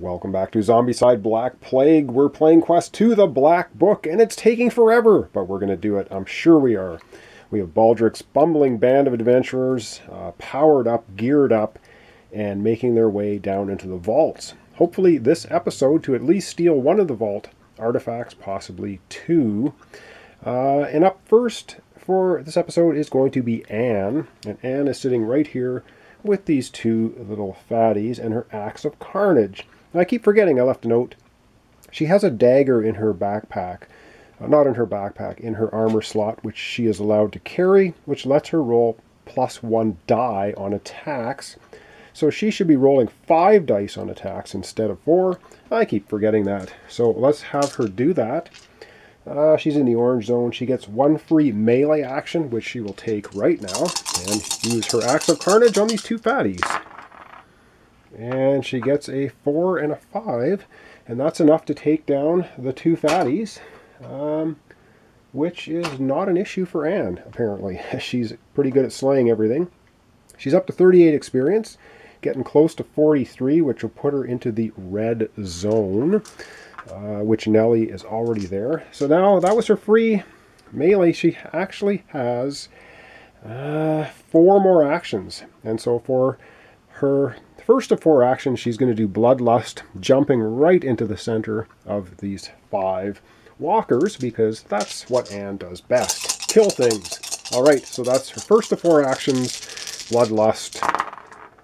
Welcome back to Zombicide Black Plague. We're playing Quest 2, the Black Book, and it's taking forever, but we're going to do it. I'm sure we are. We have Baldric's bumbling band of adventurers, uh, powered up, geared up, and making their way down into the vaults. Hopefully this episode to at least steal one of the vault artifacts, possibly two. Uh, and up first for this episode is going to be Ann, and Ann is sitting right here with these two little fatties and her axe of carnage. And I keep forgetting I left a note. She has a dagger in her backpack. Uh, not in her backpack, in her armor slot, which she is allowed to carry, which lets her roll plus one die on attacks. So she should be rolling five dice on attacks instead of four. I keep forgetting that. So let's have her do that. Uh, she's in the orange zone. She gets one free melee action, which she will take right now, and use her Axe of Carnage on these two fatties. And she gets a 4 and a 5, and that's enough to take down the two fatties, um, which is not an issue for Ann, apparently. She's pretty good at slaying everything. She's up to 38 experience, getting close to 43, which will put her into the red zone uh, which Nelly is already there. So now that was her free melee. She actually has uh, four more actions. And so for her first of four actions, she's going to do Bloodlust, jumping right into the center of these five walkers, because that's what Ann does best. Kill things. All right, so that's her first of four actions, Bloodlust,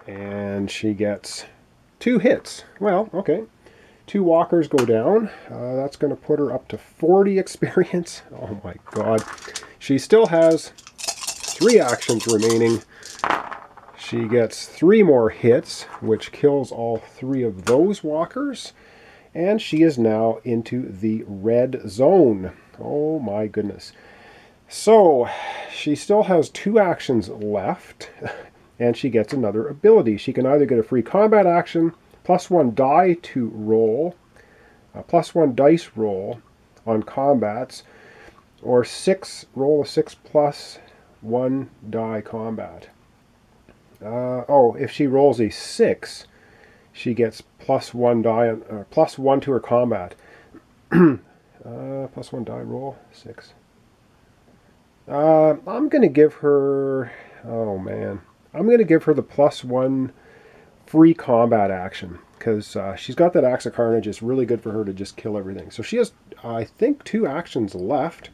and she gets two hits. Well, okay, Two walkers go down. Uh, that's going to put her up to 40 experience. Oh my god. She still has three actions remaining. She gets three more hits, which kills all three of those walkers. And she is now into the red zone. Oh my goodness. So, she still has two actions left, and she gets another ability. She can either get a free combat action plus one die to roll, plus one dice roll on combats, or six roll a six plus one die combat. Uh, oh, if she rolls a six, she gets plus one die, uh, plus one to her combat. uh, plus one die roll six. Uh, I'm gonna give her. Oh man, I'm gonna give her the plus one free combat action because uh, she's got that Axe of Carnage. It's really good for her to just kill everything. So she has, I think, two actions left.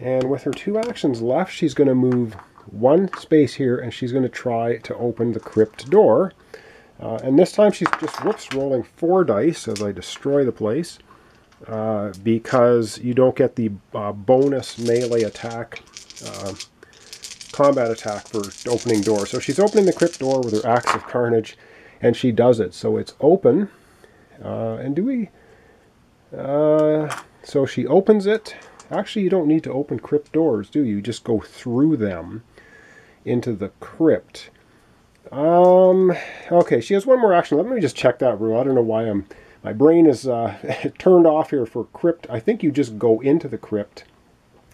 And with her two actions left, she's going to move one space here and she's going to try to open the crypt door. Uh, and this time she's just, whoops, rolling four dice as I destroy the place. Uh, because you don't get the uh, bonus melee attack uh, combat attack for opening doors. So she's opening the crypt door with her Axe of Carnage, and she does it. So it's open. Uh, and do we... Uh, so she opens it. Actually, you don't need to open crypt doors, do you? You just go through them into the crypt. Um, okay, she has one more action. Let me just check that rule. I don't know why I'm... My brain is uh, turned off here for crypt. I think you just go into the crypt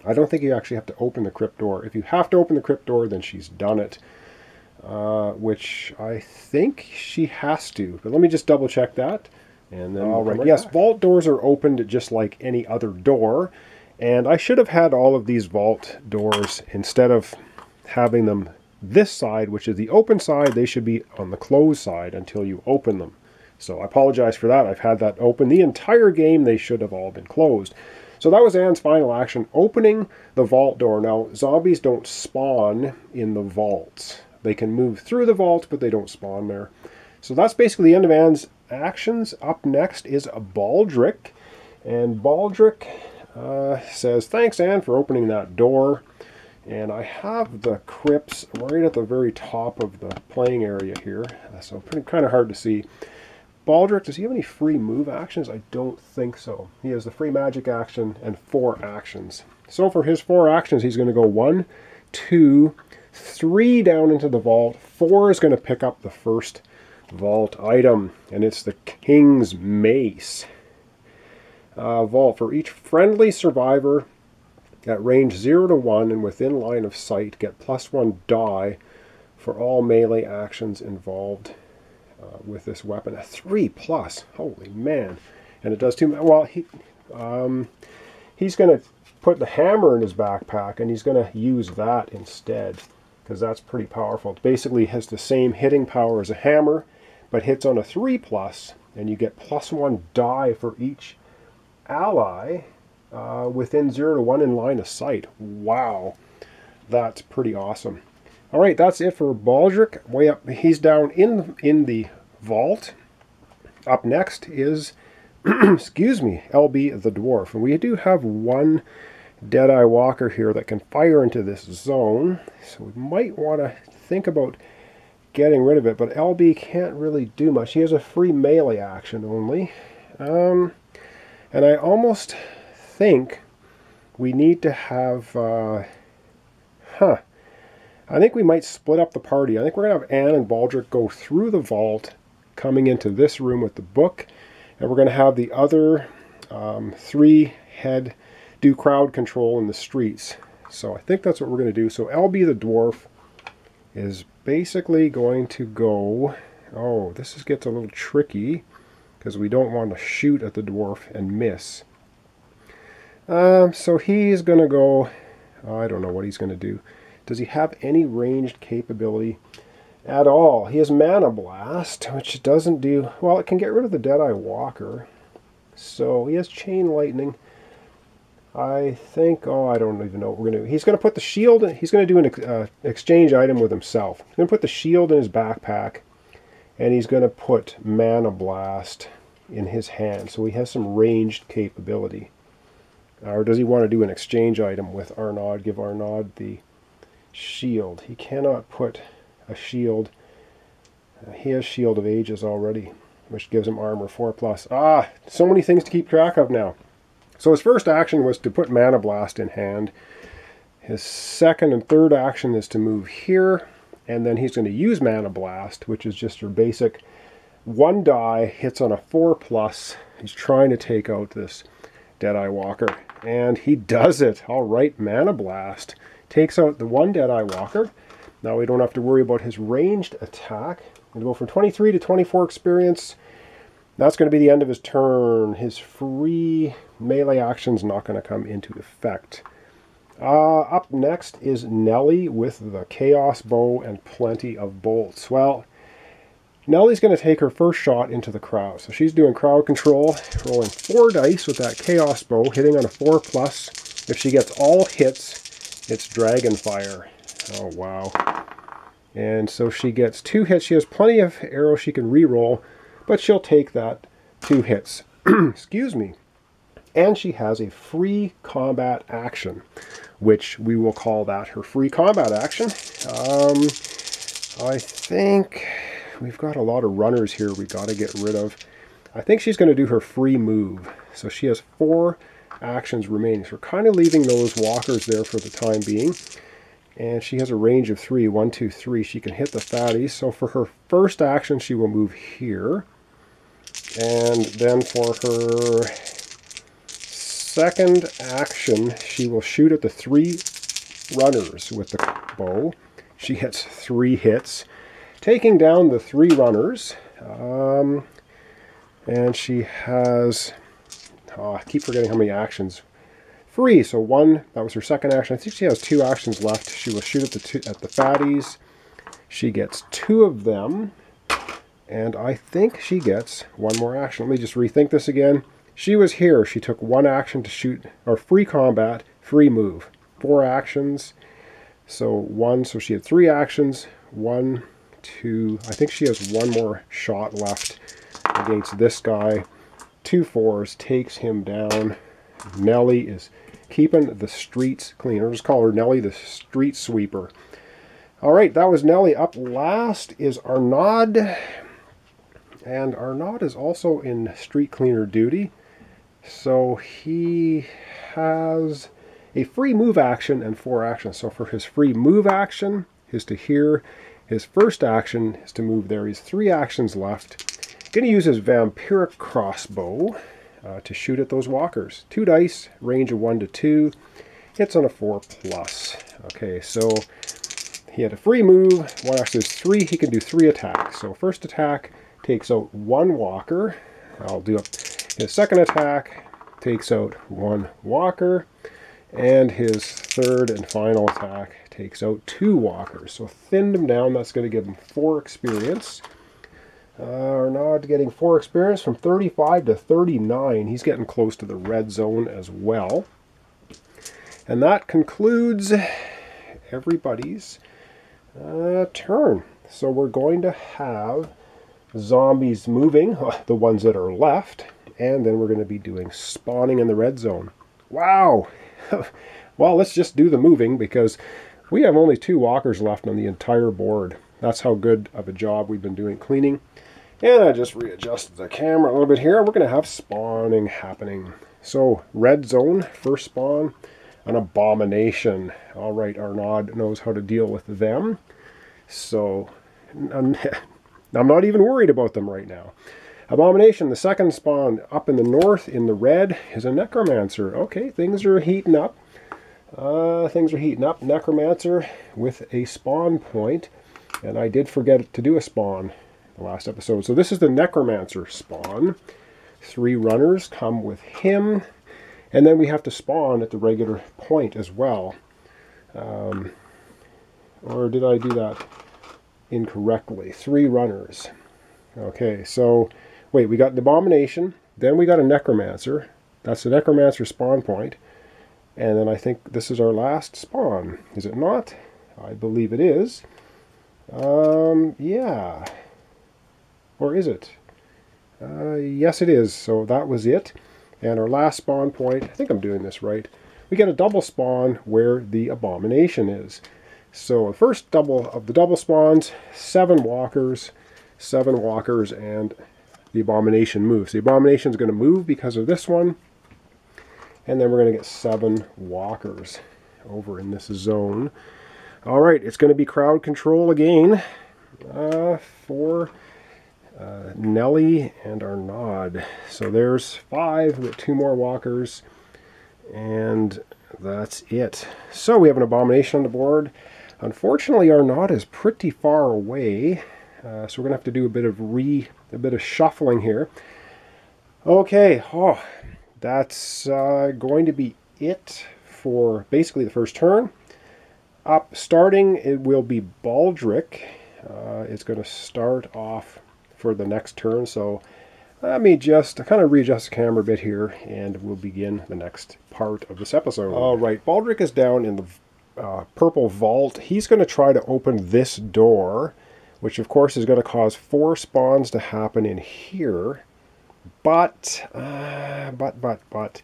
I don't think you actually have to open the crypt door. If you have to open the crypt door, then she's done it. Uh, which I think she has to. But let me just double check that. And then all we'll right. right. Yes, back. vault doors are opened just like any other door. And I should have had all of these vault doors instead of having them this side, which is the open side, they should be on the closed side until you open them. So I apologize for that. I've had that open. The entire game, they should have all been closed. So that was Ann's final action, opening the vault door. Now, zombies don't spawn in the vaults. They can move through the vault, but they don't spawn there. So that's basically the end of Ann's actions. Up next is Baldric. And Baldric uh, says, Thanks, Ann, for opening that door. And I have the crypts right at the very top of the playing area here. So pretty kind of hard to see. Baldric, does he have any free move actions? I don't think so. He has the free magic action and four actions. So for his four actions, he's going to go one, two, three down into the vault. Four is going to pick up the first vault item, and it's the King's Mace. Uh, vault for each friendly survivor at range 0 to 1 and within line of sight, get plus 1 die for all melee actions involved uh, with this weapon. A 3 plus. Holy man. And it does too Well, he, um, he's going to put the hammer in his backpack and he's going to use that instead because that's pretty powerful. It basically has the same hitting power as a hammer but hits on a 3 plus and you get plus 1 die for each ally uh, within 0 to 1 in line of sight. Wow, that's pretty awesome. All right, that's it for Baldric. Way up, he's down in in the vault. Up next is, excuse me, LB the Dwarf. And we do have one Deadeye Walker here that can fire into this zone. So we might want to think about getting rid of it. But LB can't really do much. He has a free melee action only. Um, and I almost think we need to have... Uh, huh. I think we might split up the party. I think we're going to have Ann and Baldric go through the vault, coming into this room with the book. And we're going to have the other um, three head do crowd control in the streets. So I think that's what we're going to do. So LB the dwarf is basically going to go... Oh, this is, gets a little tricky because we don't want to shoot at the dwarf and miss. Um, so he's going to go... I don't know what he's going to do. Does he have any ranged capability at all? He has Mana Blast, which doesn't do... Well, it can get rid of the Deadeye Walker. So he has Chain Lightning. I think, oh, I don't even know what we're going to do. He's going to put the shield, he's going to do an uh, exchange item with himself. He's going to put the shield in his backpack, and he's going to put Mana Blast in his hand. So he has some ranged capability. Or does he want to do an exchange item with Arnaud, give Arnaud the shield? He cannot put a shield. Uh, he has Shield of Ages already, which gives him armor 4+. plus. Ah, so many things to keep track of now. So his first action was to put Mana Blast in hand. His second and third action is to move here, and then he's going to use Mana Blast, which is just your basic one die, hits on a 4 plus. He's trying to take out this Deadeye Walker, and he does it. All right, Mana Blast. Takes out the one Deadeye Walker. Now we don't have to worry about his ranged attack. we go from 23 to 24 experience. That's going to be the end of his turn. His free melee action's not going to come into effect. Uh, up next is Nelly with the Chaos Bow and plenty of bolts. Well, Nelly's going to take her first shot into the crowd. So she's doing crowd control, rolling four dice with that Chaos Bow, hitting on a 4+. plus. If she gets all hits, it's Dragon Fire. Oh, wow. And so she gets two hits. She has plenty of arrows she can re-roll, but she'll take that two hits. Excuse me and she has a free combat action, which we will call that her free combat action. Um, I think we've got a lot of runners here we got to get rid of. I think she's going to do her free move. So she has four actions remaining. So we're kind of leaving those walkers there for the time being. And she has a range of three. One, two, three. She can hit the fatties. So for her first action, she will move here. And then for her second action, she will shoot at the three runners with the bow. She hits three hits, taking down the three runners. Um, and she has, oh, I keep forgetting how many actions. Three, so one, that was her second action. I think she has two actions left. She will shoot at the, two, at the fatties. She gets two of them. And I think she gets one more action. Let me just rethink this again. She was here. She took one action to shoot, or free combat, free move. Four actions. So one, so she had three actions. One, two, I think she has one more shot left against this guy. Two fours, takes him down. Nelly is keeping the streets clean. I'll just call her Nelly the street sweeper. All right, that was Nelly. Up last is Arnaud. And Arnaud is also in street cleaner duty. So he has a free move action and four actions. So for his free move action is to here. His first action is to move there. He's three actions left. Going to use his vampiric crossbow uh, to shoot at those walkers. Two dice, range of one to two. Hits on a four plus. Okay, so he had a free move. One actually, there's three. He can do three attacks. So first attack, takes out one walker. I'll do a his second attack, takes out one walker, and his third and final attack takes out two walkers. So thinned them down, that's going to give him four experience. Uh, Arnaud getting four experience from 35 to 39. He's getting close to the red zone as well. And that concludes everybody's uh, turn. So we're going to have zombies moving, the ones that are left, and then we're going to be doing spawning in the red zone. Wow! well, let's just do the moving because we have only two walkers left on the entire board. That's how good of a job we've been doing cleaning. And I just readjusted the camera a little bit here. We're going to have spawning happening. So, red zone, first spawn, an abomination. All right, Arnaud knows how to deal with them. So, I'm, I'm not even worried about them right now. Abomination, the second spawn up in the north in the red is a Necromancer. Okay, things are heating up. Uh, things are heating up. Necromancer with a spawn point. And I did forget to do a spawn the last episode. So this is the Necromancer spawn. Three runners come with him. And then we have to spawn at the regular point as well. Um, or did I do that incorrectly? Three runners. Okay, so wait, we got the Abomination, then we got a Necromancer. That's the Necromancer spawn point. And then I think this is our last spawn. Is it not? I believe it is. Um, yeah. Or is it? Uh, yes, it is. So that was it. And our last spawn point, I think I'm doing this right, we get a double spawn where the abomination is. So the first double of the double spawns, seven walkers, seven walkers, and the abomination moves. The abomination is going to move because of this one. And then we're going to get seven walkers over in this zone. All right, it's going to be crowd control again uh, for uh, Nelly and Arnaud. So there's five, with two more walkers, and that's it. So we have an Abomination on the board. Unfortunately, Arnaud is pretty far away, uh, so we're gonna have to do a bit of re, a bit of shuffling here. Okay, oh, that's uh, going to be it for basically the first turn. Up starting, it will be Baldric. Uh, it's going to start off for the next turn. So let me just kind of readjust the camera a bit here and we'll begin the next part of this episode. All right, Baldric is down in the uh, purple vault. He's going to try to open this door, which of course is going to cause four spawns to happen in here. But, uh, but, but, but,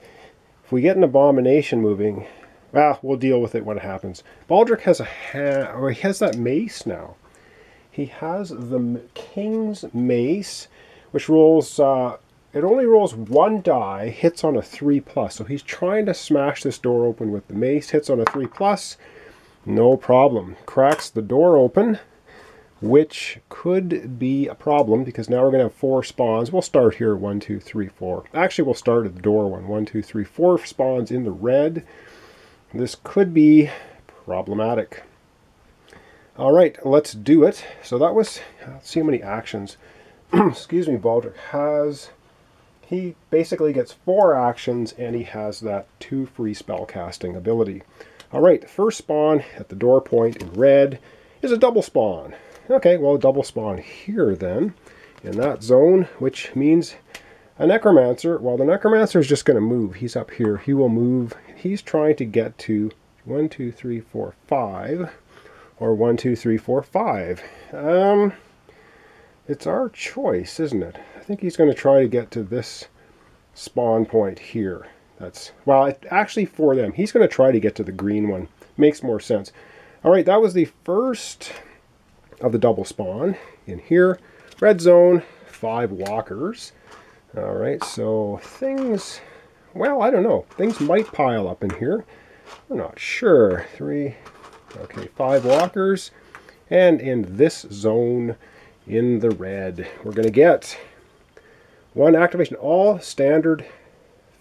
if we get an abomination moving, well, we'll deal with it when it happens. Baldric has a ha or he has that mace now. He has the King's Mace, which rolls, uh, it only rolls one die, hits on a 3 plus. So he's trying to smash this door open with the mace, hits on a 3 plus, no problem. Cracks the door open, which could be a problem because now we're going to have four spawns. We'll start here, one, two, three, four. Actually, we'll start at the door one. One, two, three, four spawns in the red. This could be problematic. All right, let's do it. So that was, let's see how many actions, excuse me, Baldric has. He basically gets four actions and he has that two free spell casting ability. All right, first spawn at the door point in red is a double spawn. Okay, well, double spawn here then in that zone, which means a necromancer. Well, the necromancer is just going to move. He's up here. He will move. He's trying to get to one, two, three, four, five or one, two, three, four, five. Um, it's our choice, isn't it? I think he's going to try to get to this spawn point here. That's, well, it, actually for them, he's going to try to get to the green one. Makes more sense. All right, that was the first of the double spawn in here. Red zone, five walkers. All right, so things, well, I don't know. Things might pile up in here. I'm not sure. Three, Okay, five walkers. And in this zone, in the red, we're going to get one activation. All standard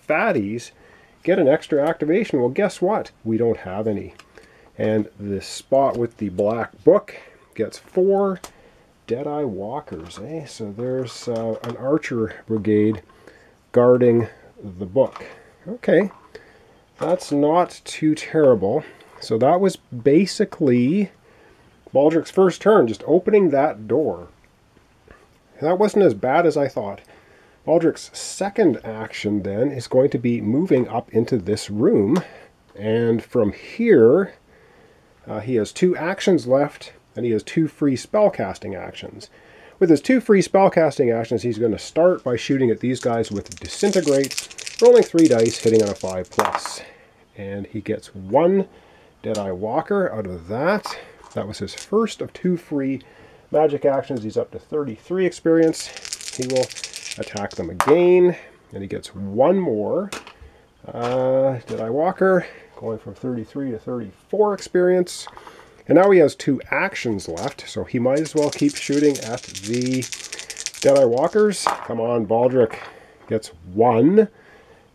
fatties get an extra activation. Well, guess what? We don't have any. And this spot with the black book gets four Deadeye Walkers, eh? So there's uh, an Archer Brigade guarding the book. Okay, that's not too terrible. So that was basically Baldric's first turn, just opening that door. That wasn't as bad as I thought. Baldric's second action then is going to be moving up into this room. And from here, uh, he has two actions left, and he has two free spellcasting actions. With his two free spellcasting actions, he's going to start by shooting at these guys with Disintegrate, rolling three dice, hitting on a 5+. plus, And he gets one Deadeye Walker out of that. That was his first of two free magic actions. He's up to 33 experience. He will attack them again, and he gets one more. Uh, Deadeye Walker, going from 33 to 34 experience. And now he has two actions left, so he might as well keep shooting at the Deadeye Walkers. Come on, Baldric gets one.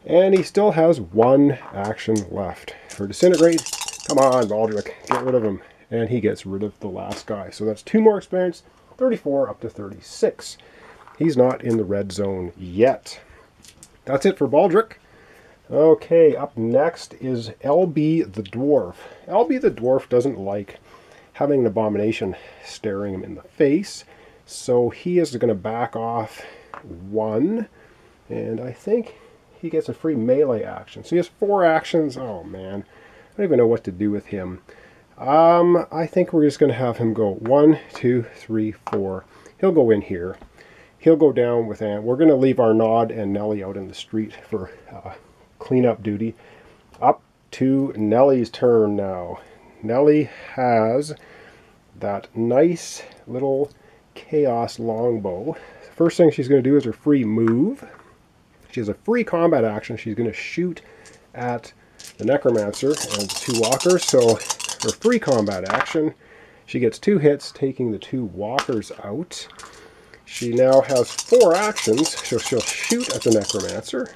And he still has one action left. For Disintegrate, come on, Baldric, get rid of him and he gets rid of the last guy. So that's two more experience, 34 up to 36. He's not in the red zone yet. That's it for Baldric. Okay, up next is LB the Dwarf. LB the Dwarf doesn't like having an abomination staring him in the face, so he is going to back off one, and I think he gets a free melee action. So he has four actions. Oh man, I don't even know what to do with him. Um, I think we're just going to have him go one, two, three, four. He'll go in here. He'll go down with Ann. We're going to leave Arnaud and Nelly out in the street for uh, cleanup duty. Up to Nelly's turn now. Nelly has that nice little chaos longbow. First thing she's going to do is her free move. She has a free combat action. She's going to shoot at the Necromancer and the two walkers. So her free combat action. She gets two hits, taking the two walkers out. She now has four actions, so she'll shoot at the Necromancer,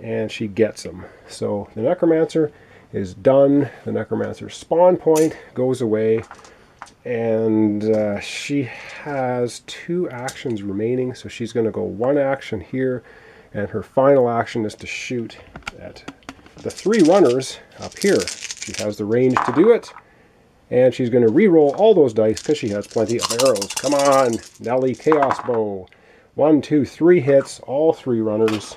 and she gets him. So the Necromancer is done. The Necromancer's spawn point goes away, and uh, she has two actions remaining, so she's going to go one action here, and her final action is to shoot at the three runners up here. She has the range to do it. And she's going to re-roll all those dice because she has plenty of arrows. Come on, Nelly Chaos Bow. One, two, three hits. All three runners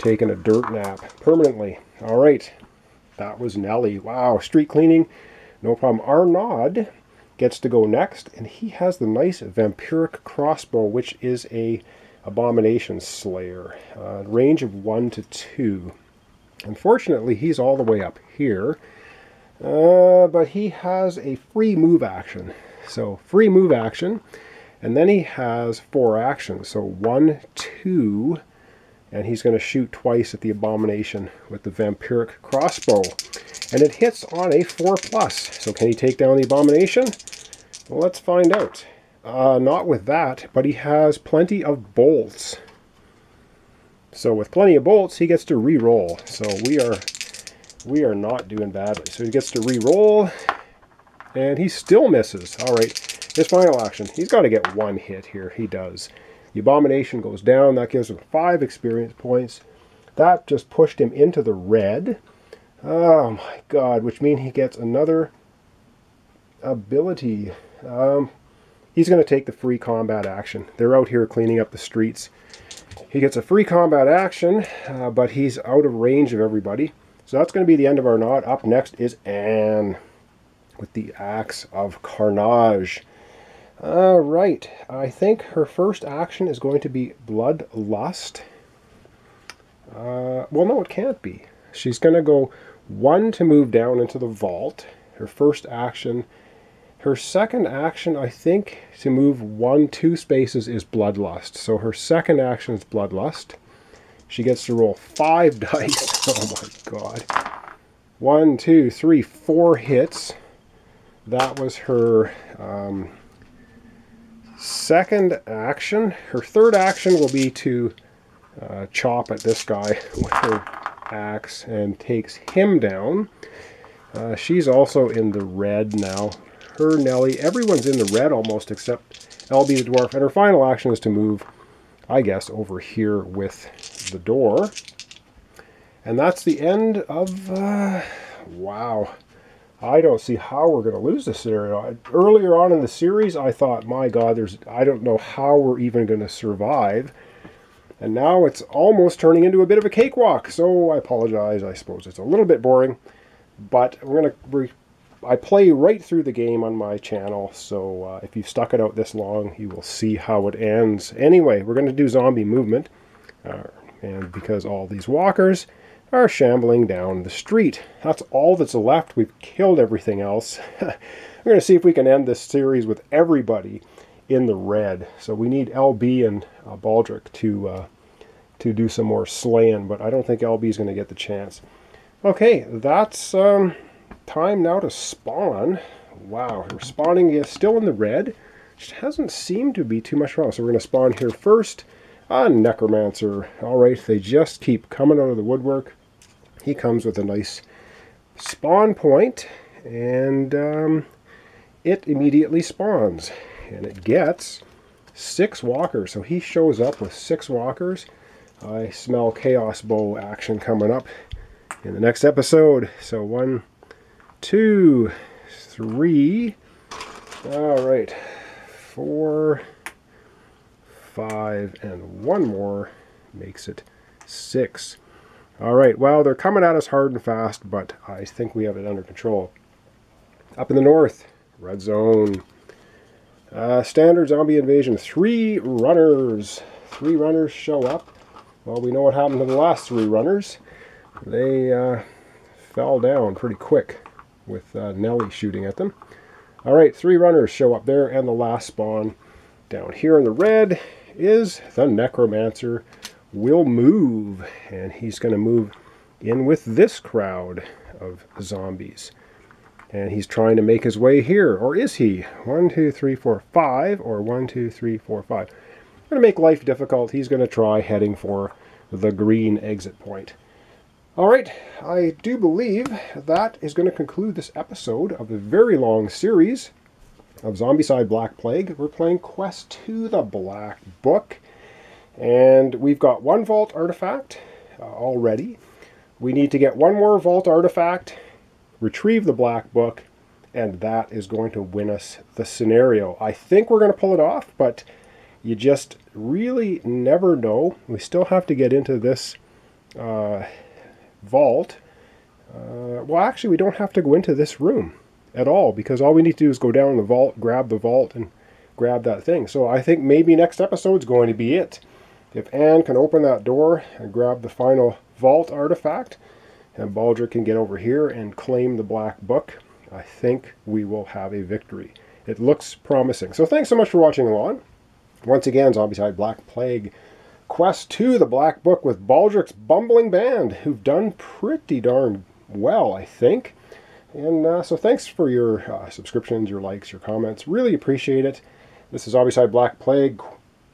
taking a dirt nap permanently. All right, that was Nelly. Wow, street cleaning, no problem. Arnaud gets to go next, and he has the nice vampiric crossbow, which is a abomination slayer. Uh, range of one to two. Unfortunately, he's all the way up here. Uh, but he has a free move action. So free move action. And then he has four actions. So one, two, and he's going to shoot twice at the Abomination with the Vampiric Crossbow. And it hits on a 4+. plus. So can he take down the Abomination? Well, let's find out. Uh, not with that, but he has plenty of bolts. So with plenty of bolts, he gets to re-roll. So we are we are not doing badly. So he gets to re-roll, and he still misses. All right, his final action. He's got to get one hit here. He does. The Abomination goes down. That gives him five experience points. That just pushed him into the red. Oh my god, which means he gets another ability. Um, he's going to take the free combat action. They're out here cleaning up the streets. He gets a free combat action, uh, but he's out of range of everybody. So that's going to be the end of Arnaud. Up next is Ann with the Axe of Carnage. All right, I think her first action is going to be Bloodlust. Uh, well, no, it can't be. She's going to go one to move down into the vault. Her first action her second action, I think, to move one, two spaces is Bloodlust. So her second action is Bloodlust. She gets to roll five dice. Oh my god. One, two, three, four hits. That was her um, second action. Her third action will be to uh, chop at this guy with her axe and takes him down. Uh, she's also in the red now her Nelly. Everyone's in the red almost except LB the Dwarf. And her final action is to move, I guess, over here with the door. And that's the end of... Uh, wow. I don't see how we're going to lose this scenario. Earlier on in the series, I thought, my God, there's I don't know how we're even going to survive. And now it's almost turning into a bit of a cakewalk. So I apologize. I suppose it's a little bit boring. But we're going to... I play right through the game on my channel. So uh, if you've stuck it out this long, you will see how it ends. Anyway, we're going to do zombie movement. Uh, and because all these walkers are shambling down the street. That's all that's left. We've killed everything else. We're going to see if we can end this series with everybody in the red. So we need LB and uh, Baldric to uh, to do some more slaying, but I don't think LB is going to get the chance. Okay, that's um, time now to spawn. Wow, spawning is still in the red. Which hasn't seemed to be too much wrong. So we're going to spawn here first. A Necromancer. All right, they just keep coming out of the woodwork he comes with a nice spawn point and um, it immediately spawns and it gets six walkers. So he shows up with six walkers. I smell chaos bow action coming up in the next episode. So one two three. All right. Four five and one more makes it six all right, well, they're coming at us hard and fast, but I think we have it under control. Up in the north, red zone. Uh, standard zombie invasion, three runners. Three runners show up. Well, we know what happened to the last three runners. They uh, fell down pretty quick with uh, Nelly shooting at them. All right, three runners show up there, and the last spawn down here in the red is the Necromancer will move, and he's going to move in with this crowd of zombies. And he's trying to make his way here, or is he? One, two, three, four, five, or one, two, three, four, five. I'm Going to make life difficult. He's going to try heading for the green exit point. All right, I do believe that is going to conclude this episode of a very long series of Zombicide Black Plague. We're playing Quest to the Black Book. And we've got one vault artifact uh, already. We need to get one more vault artifact, retrieve the black book, and that is going to win us the scenario. I think we're going to pull it off, but you just really never know. We still have to get into this uh, vault. Uh, well, actually, we don't have to go into this room at all because all we need to do is go down the vault, grab the vault, and grab that thing. So I think maybe next episode is going to be it. If Ann can open that door and grab the final vault artifact, and Baldric can get over here and claim the black book, I think we will have a victory. It looks promising. So thanks so much for watching along. Once again, Zombicide Black Plague Quest to the Black Book with Baldric's Bumbling Band, who've done pretty darn well, I think. And uh, so thanks for your uh, subscriptions, your likes, your comments. Really appreciate it. This is Zombicide Black Plague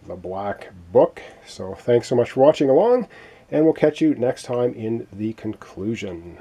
the Black Book. So thanks so much for watching along, and we'll catch you next time in the conclusion.